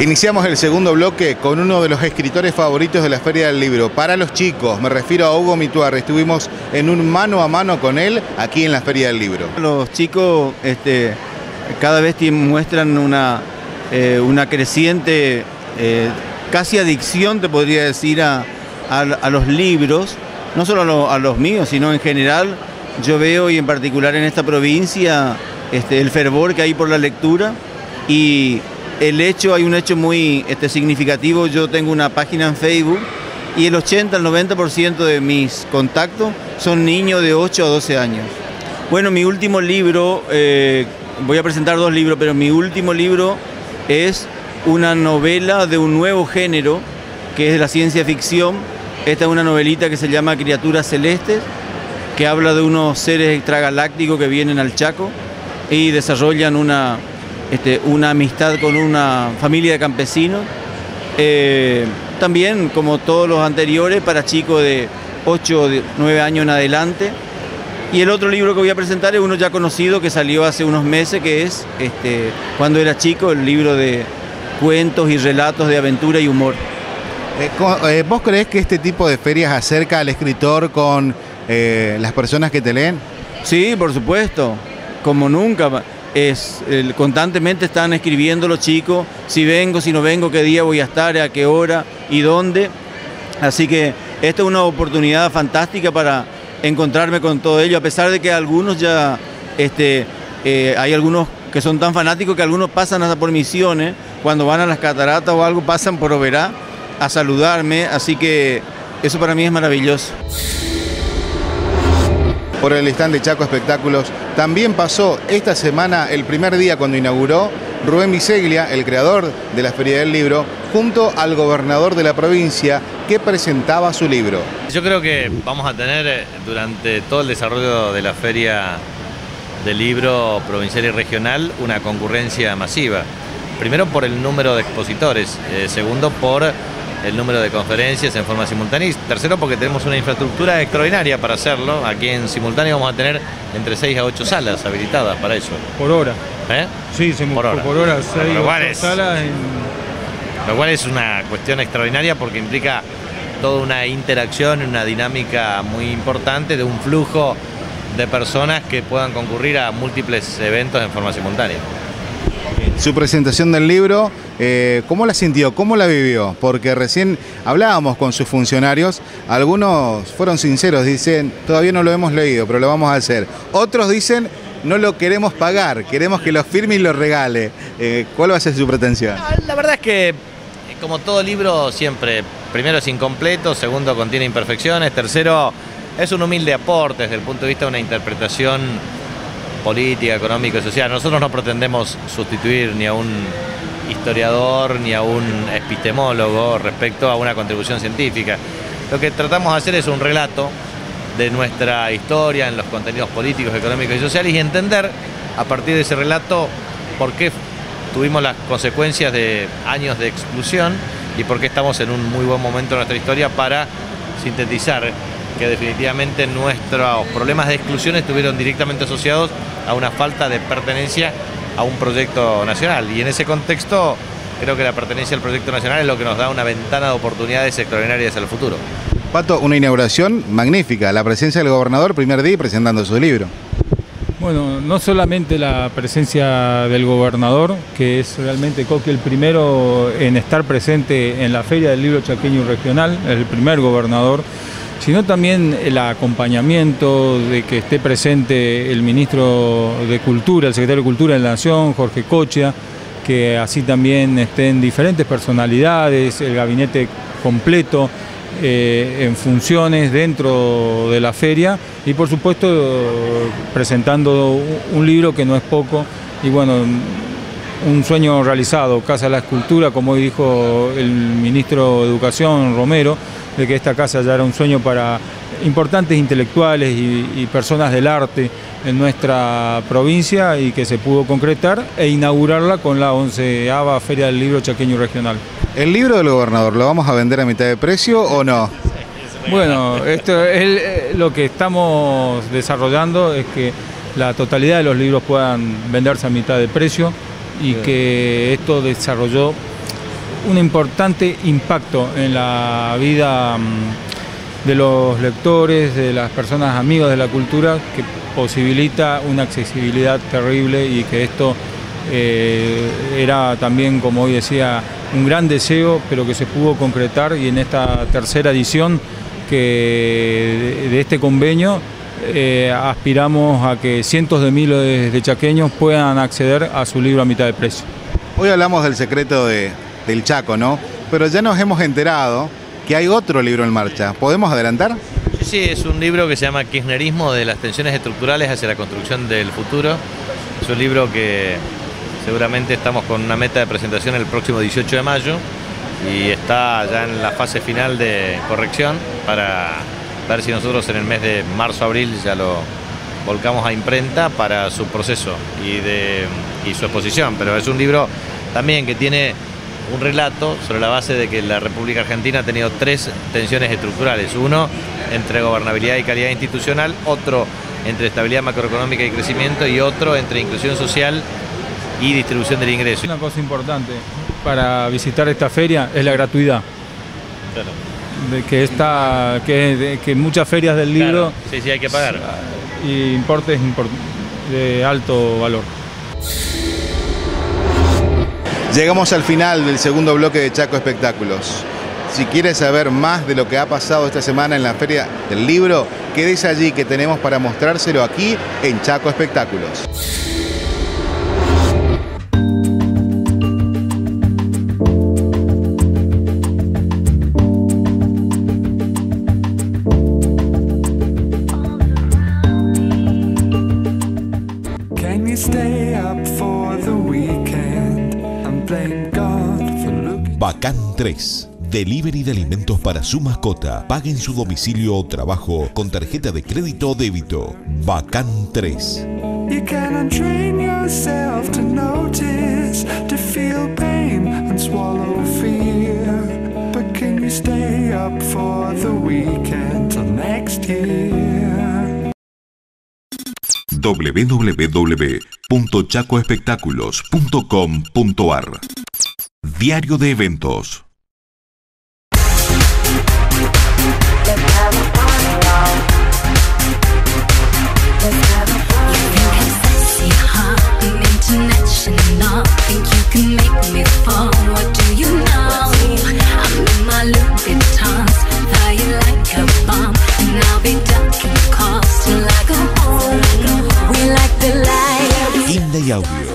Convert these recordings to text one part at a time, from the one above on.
Iniciamos el segundo bloque con uno de los escritores favoritos de la Feria del Libro. Para los chicos, me refiero a Hugo Mituar. Estuvimos en un mano a mano con él aquí en la Feria del Libro. Los chicos este, cada vez muestran una, eh, una creciente, eh, casi adicción, te podría decir, a, los libros. No solo a, los míos, sino en general. Yo veo, y en particular en esta provincia, este, el fervor que hay por la lectura y el hecho, hay un hecho muy este, significativo, yo tengo una página en Facebook y el 80 al 90% de mis contactos son niños de 8 a 12 años. Bueno, mi último libro, eh, voy a presentar dos libros, pero mi último libro es una novela de un nuevo género, que es de la ciencia ficción. Esta es una novelita que se llama Criaturas Celestes, que habla de unos seres extragalácticos que vienen al Chaco y desarrollan una, este, una amistad con una familia de campesinos. Eh, también, como todos los anteriores, para chicos de 8 o 9 años en adelante. Y el otro libro que voy a presentar es uno ya conocido que salió hace unos meses, que es este, Cuando era chico, el libro de cuentos y relatos de aventura y humor. Eh, eh, ¿Vos crees que este tipo de ferias acerca al escritor con las personas que te leen? Sí, por supuesto, como nunca es, constantemente están escribiendo los chicos, si vengo, si no vengo, qué día voy a estar, a qué hora y dónde. Así que esta es una oportunidad fantástica para encontrarme con todo ello, a pesar de que algunos ya, este, eh, hay algunos que son tan fanáticos que algunos pasan hasta por misiones, cuando van a las cataratas o algo, pasan por Oberá a saludarme, así que eso para mí es maravilloso por el stand de Chaco Espectáculos. También pasó esta semana, el primer día cuando inauguró, Rubén Biseglia, el creador de la Feria del Libro, junto al gobernador de la provincia que presentaba su libro. Yo creo que vamos a tener eh, durante todo el desarrollo de la Feria del Libro provincial y regional una concurrencia masiva. Primero por el número de expositores, eh, segundo por el número de conferencias en forma simultánea. Y tercero, porque tenemos una infraestructura extraordinaria para hacerlo. Aquí en simultáneo vamos a tener entre 6 a 8 salas habilitadas para eso. Por hora. ¿Eh? Sí, por hora. Por hora, 6 salas. Lo cual es una cuestión extraordinaria porque implica toda una interacción, una dinámica muy importante de un flujo de personas que puedan concurrir a múltiples eventos en forma simultánea su presentación del libro. Eh, ¿Cómo la sintió? ¿Cómo la vivió? Porque recién hablábamos con sus funcionarios, algunos fueron sinceros, dicen, todavía no lo hemos leído, pero lo vamos a hacer. Otros dicen, no lo queremos pagar, queremos que lo firme y lo regale. Eh, ¿Cuál va a ser su pretensión? La verdad es que, como todo libro, siempre, primero es incompleto, segundo contiene imperfecciones, tercero es un humilde aporte desde el punto de vista de una interpretación política, económica y social. Nosotros no pretendemos sustituir ni a un historiador ni a un epistemólogo respecto a una contribución científica. Lo que tratamos de hacer es un relato de nuestra historia en los contenidos políticos, económicos y sociales y entender a partir de ese relato por qué tuvimos las consecuencias de años de exclusión y por qué estamos en un muy buen momento de nuestra historia para sintetizar que definitivamente nuestros problemas de exclusión estuvieron directamente asociados a una falta de pertenencia a un proyecto nacional. Y en ese contexto creo que la pertenencia al proyecto nacional es lo que nos da una ventana de oportunidades extraordinarias el futuro. Pato, una inauguración magnífica, la presencia del gobernador primer día presentando su libro. Bueno, no solamente la presencia del gobernador, que es realmente Coque el primero en estar presente en la Feria del Libro Chaqueño Regional, el primer gobernador, sino también el acompañamiento de que esté presente el ministro de Cultura, el secretario de Cultura de la Nación, Jorge Cocha, que así también estén diferentes personalidades, el gabinete completo eh, en funciones dentro de la feria y por supuesto presentando un libro que no es poco y bueno, un sueño realizado, Casa de la Escultura, como hoy dijo el ministro de Educación, Romero, de que esta casa ya era un sueño para importantes intelectuales y, personas del arte en nuestra provincia y que se pudo concretar e inaugurarla con la onceava Feria del Libro Chaqueño Regional. ¿El libro del gobernador lo vamos a vender a mitad de precio o no? Bueno, esto es eh, lo que estamos desarrollando es que la totalidad de los libros puedan venderse a mitad de precio y que esto desarrolló un importante impacto en la vida mm, de los lectores, de las personas amigas de la cultura, que posibilita una accesibilidad terrible y que esto eh, era también, como hoy decía, un gran deseo, pero que se pudo concretar y en esta tercera edición que de, este convenio eh, aspiramos a que cientos de miles de chaqueños puedan acceder a su libro a mitad de precio. Hoy hablamos del secreto del Chaco, ¿no? Pero ya nos hemos enterado que hay otro libro en marcha. ¿Podemos adelantar? Sí, sí, es un libro que se llama Kirchnerismo de las tensiones estructurales hacia la construcción del futuro. Es un libro que seguramente estamos con una meta de presentación el próximo 18 de mayo y está ya en la fase final de corrección para ver si nosotros en el mes de marzo-abril ya lo volcamos a imprenta para su proceso y, de, y su exposición. Pero es un libro también que tiene un relato sobre la base de que la República Argentina ha tenido tres tensiones estructurales. Uno entre gobernabilidad y calidad institucional, otro entre estabilidad macroeconómica y crecimiento y otro entre inclusión social y distribución del ingreso. Una cosa importante para visitar esta feria es la gratuidad. De que que, que muchas ferias del libro sí sí hay que pagar y importes de alto valor Llegamos al final del segundo bloque de Chaco Espectáculos. Si quieres saber más de lo que ha pasado esta semana en la Feria del Libro, quédese allí que tenemos para mostrárselo aquí en Chaco Espectáculos. 3. Delivery de alimentos para su mascota. Pague en su domicilio o trabajo con tarjeta de crédito o débito. Bacán 3. You can train yourself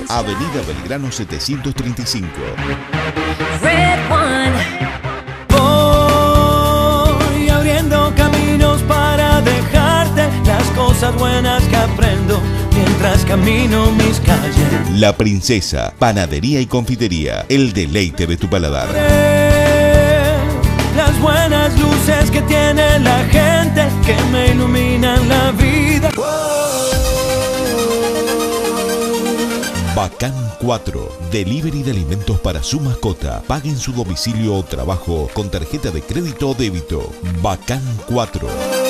Avenida Belgrano 735. Red Voy cosas buenas que aprendo mientras camino mis calles. La Princesa, Panadería y Confitería, el deleite de tu paladar. Las buenas luces que tiene la gente que me iluminan la vida. Bacán 4. Delivery de alimentos para su mascota. Pague en su domicilio o trabajo con tarjeta de crédito o débito. Bacán 4.